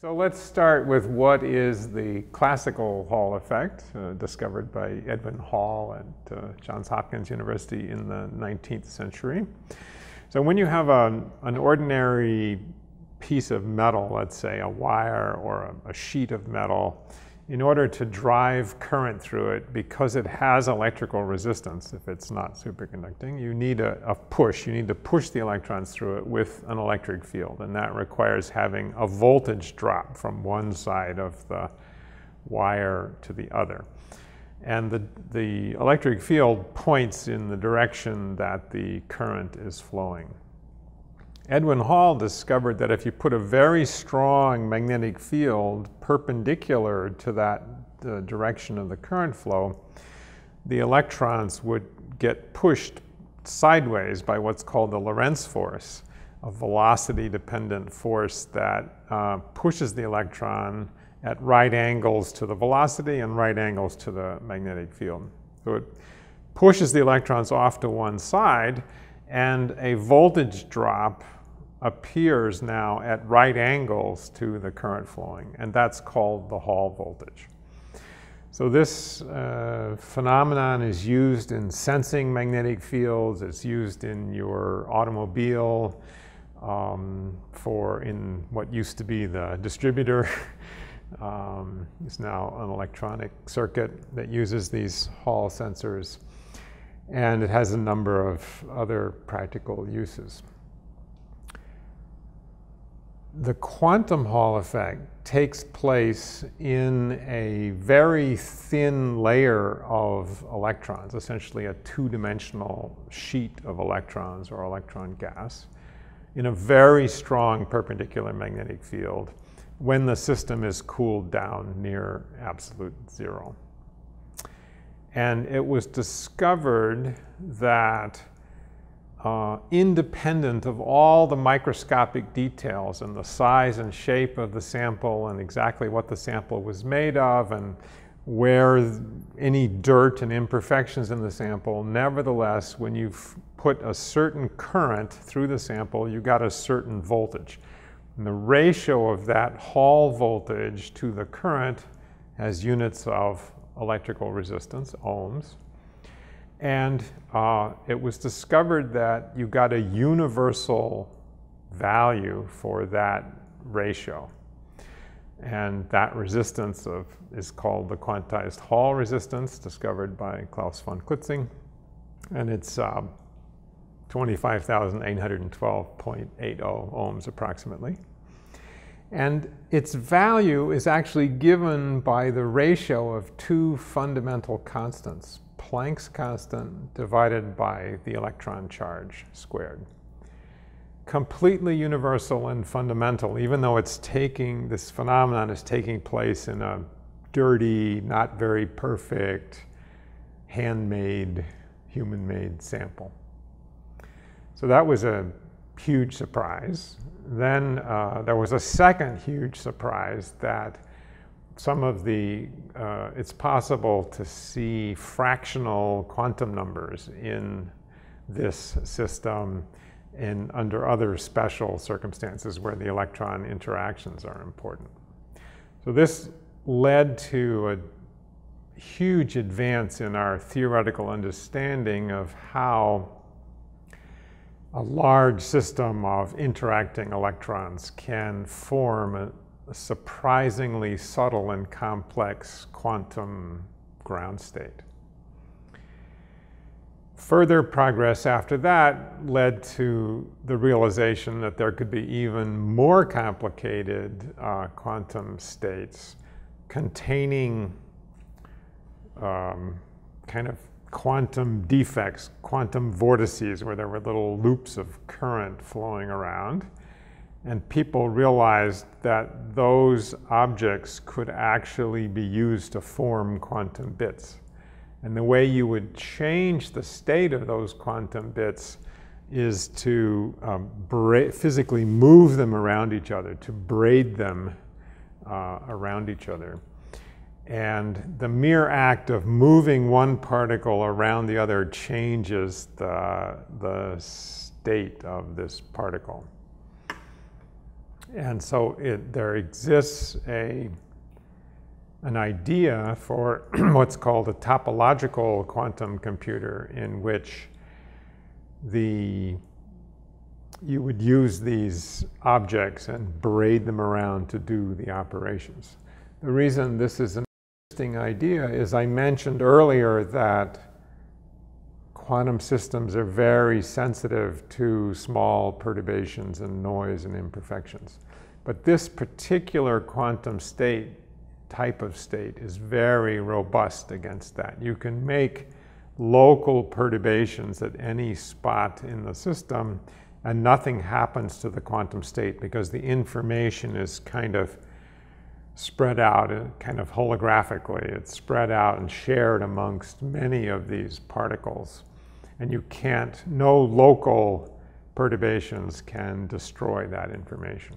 So let's start with what is the classical Hall effect, uh, discovered by Edwin Hall at uh, Johns Hopkins University in the 19th century. So when you have a, an ordinary piece of metal, let's say a wire or a, a sheet of metal, in order to drive current through it, because it has electrical resistance, if it's not superconducting, you need a, a, push. You need to push the electrons through it with an electric field, and that requires having a voltage drop from one side of the wire to the other. And the, the electric field points in the direction that the current is flowing. Edwin Hall discovered that if you put a very strong magnetic field perpendicular to that direction of the current flow, the electrons would get pushed sideways by what's called the Lorentz force, a velocity dependent force that uh, pushes the electron at right angles to the velocity and right angles to the magnetic field. So it pushes the electrons off to one side and a voltage drop appears now at right angles to the current flowing, and that's called the Hall voltage. So this uh, phenomenon is used in sensing magnetic fields. It's used in your automobile um, for in what used to be the distributor. um, it's now an electronic circuit that uses these Hall sensors. And it has a number of other practical uses the quantum Hall effect takes place in a very thin layer of electrons, essentially a two-dimensional sheet of electrons or electron gas, in a very strong perpendicular magnetic field when the system is cooled down near absolute zero. And it was discovered that uh, independent of all the microscopic details and the size and shape of the sample and exactly what the sample was made of and where any dirt and imperfections in the sample. Nevertheless, when you put a certain current through the sample, you got a certain voltage. And the ratio of that Hall voltage to the current has units of electrical resistance, ohms. And uh, it was discovered that you got a universal value for that ratio. And that resistance of, is called the quantized Hall resistance, discovered by Klaus von Klitzing. And it's uh, 25,812.80 ohms approximately. And its value is actually given by the ratio of two fundamental constants, Planck's constant divided by the electron charge squared. Completely universal and fundamental, even though it's taking, this phenomenon is taking place in a dirty, not very perfect, handmade, human-made sample. So that was a huge surprise. Then uh, there was a second huge surprise that some of the, uh, it's possible to see fractional quantum numbers in this system and under other special circumstances where the electron interactions are important. So this led to a huge advance in our theoretical understanding of how a large system of interacting electrons can form a, surprisingly subtle and complex quantum ground state. Further progress after that led to the realization that there could be even more complicated uh, quantum states containing um, kind of quantum defects, quantum vortices, where there were little loops of current flowing around. And people realized that those objects could actually be used to form quantum bits. And the way you would change the state of those quantum bits is to um, physically move them around each other, to braid them uh, around each other. And the mere act of moving one particle around the other changes the, the state of this particle. And so it, there exists a, an idea for what's called a topological quantum computer in which the you would use these objects and braid them around to do the operations. The reason this is an interesting idea is I mentioned earlier that quantum systems are very sensitive to small perturbations and noise and imperfections. But this particular quantum state, type of state, is very robust against that. You can make local perturbations at any spot in the system and nothing happens to the quantum state because the information is kind of spread out uh, kind of holographically. It's spread out and shared amongst many of these particles and you can't, no local perturbations can destroy that information.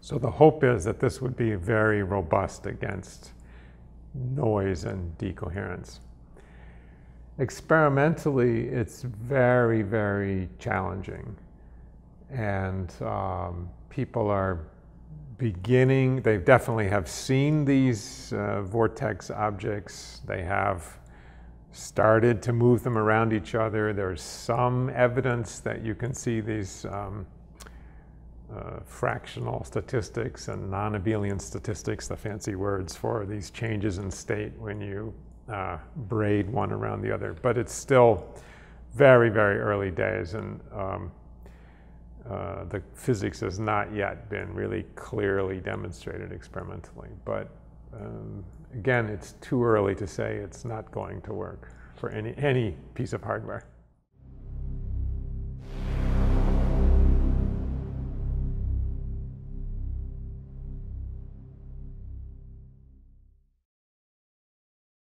So the hope is that this would be very robust against noise and decoherence. Experimentally, it's very, very challenging. And um, people are beginning, they definitely have seen these uh, vortex objects. They have started to move them around each other. There's some evidence that you can see these um, uh, fractional statistics and non-abelian statistics, the fancy words for these changes in state when you uh, braid one around the other. But it's still very, very early days, and um, uh, the physics has not yet been really clearly demonstrated experimentally. But um, again, it's too early to say it's not going to work for any, any piece of hardware.